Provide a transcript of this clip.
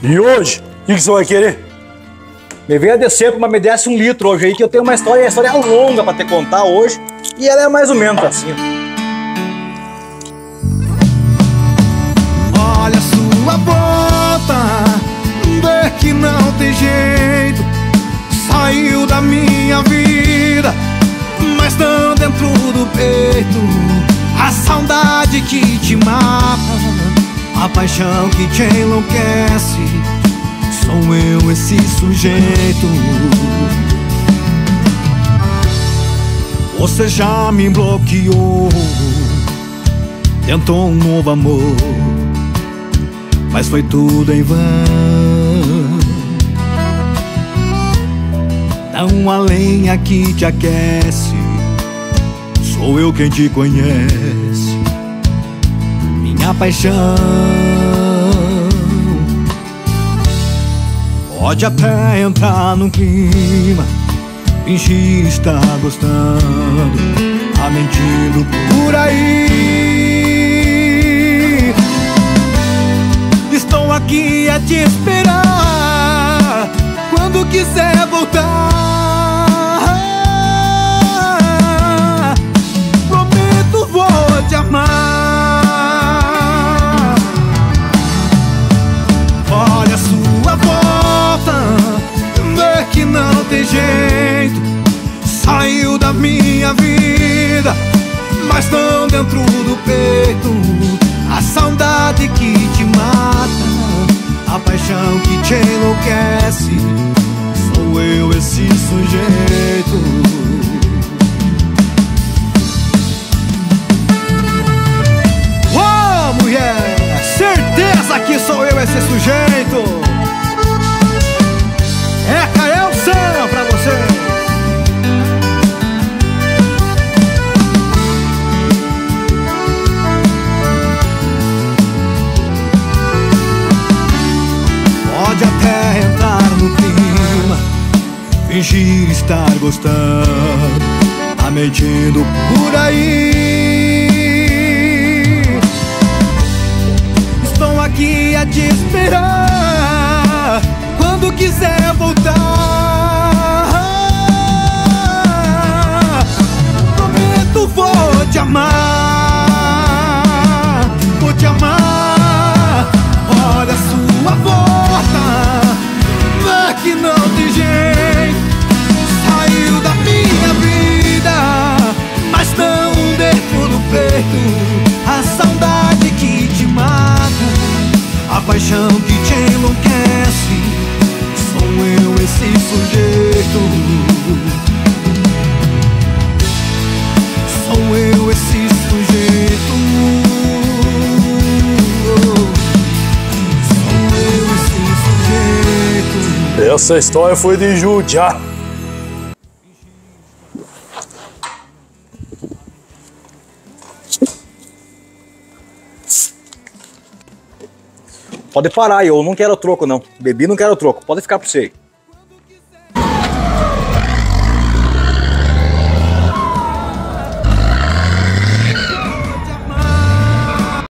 E hoje, o que, que você vai querer? Me veio a descer, mas me desse um litro hoje aí, que eu tenho uma história, uma história longa pra te contar hoje. E ela é mais ou menos assim. Olha a sua volta, vê que não tem jeito. Saiu da minha vida, mas não dentro do peito. A saudade que te mata, paixão que te enlouquece. Sou eu esse sujeito. Você já me bloqueou, tentou um novo amor, mas foi tudo em vão. Não a lenha que te aquece, sou eu quem te conhece, minha paixão. Pode até entrar no clima Fingir estar gostando Tá mentindo por aí Estou aqui a te esperar tem jeito Saiu da minha vida Mas não dentro do peito. A saudade que te mata A paixão que te enlouquece Sou eu esse sujeito. Ô mulher, certeza que sou eu esse sujeito Até entrar no clima Fingir estar gostando Tá mentindo por aí. Estou aqui a te esperar Quando quiser voltar Prometo vou te amar peito A saudade que te mata A paixão que te enlouquece Sou eu esse sujeito. Sou eu esse sujeito. Sou eu esse sujeito. Essa história foi de judiar. Pode parar, eu não quero troco não. Bebi, não quero troco. Pode ficar pra você.